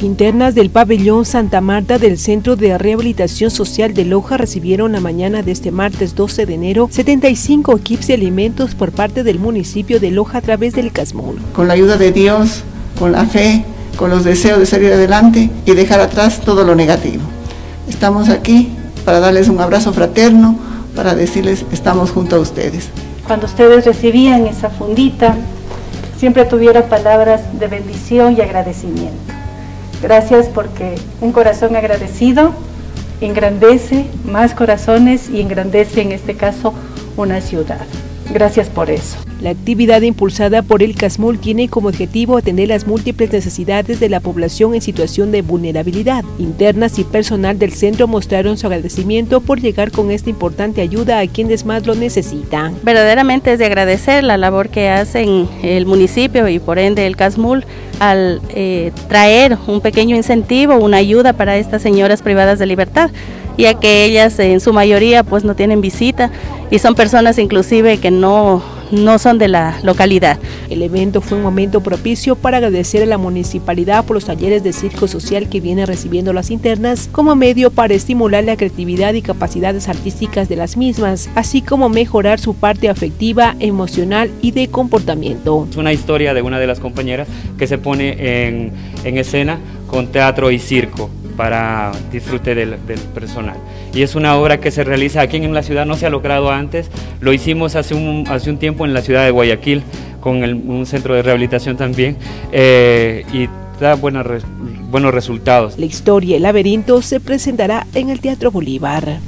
Internas del pabellón Santa Marta del Centro de Rehabilitación Social de Loja recibieron la mañana de este martes 12 de enero 75 equipos de alimentos por parte del municipio de Loja a través del CASMUL. Con la ayuda de Dios, con la fe, con los deseos de salir adelante y dejar atrás todo lo negativo. Estamos aquí para darles un abrazo fraterno, para decirles estamos junto a ustedes. Cuando ustedes recibían esa fundita, siempre tuvieron palabras de bendición y agradecimiento. Gracias porque un corazón agradecido engrandece más corazones y engrandece en este caso una ciudad. Gracias por eso. La actividad impulsada por el CASMUL tiene como objetivo atender las múltiples necesidades de la población en situación de vulnerabilidad. Internas y personal del centro mostraron su agradecimiento por llegar con esta importante ayuda a quienes más lo necesitan. Verdaderamente es de agradecer la labor que hacen el municipio y por ende el CASMUL al eh, traer un pequeño incentivo, una ayuda para estas señoras privadas de libertad ya que ellas en su mayoría pues no tienen visita y son personas inclusive que no, no son de la localidad. El evento fue un momento propicio para agradecer a la municipalidad por los talleres de circo social que viene recibiendo las internas como medio para estimular la creatividad y capacidades artísticas de las mismas, así como mejorar su parte afectiva, emocional y de comportamiento. Es una historia de una de las compañeras que se pone en, en escena con teatro y circo para disfrute del, personal. Y es una obra que se realiza aquí en la ciudad, no se ha logrado antes, lo hicimos hace un, hace un tiempo en la ciudad de Guayaquil con un centro de rehabilitación también eh, y da buenos resultados. La historia El laberinto se presentará en el Teatro Bolívar.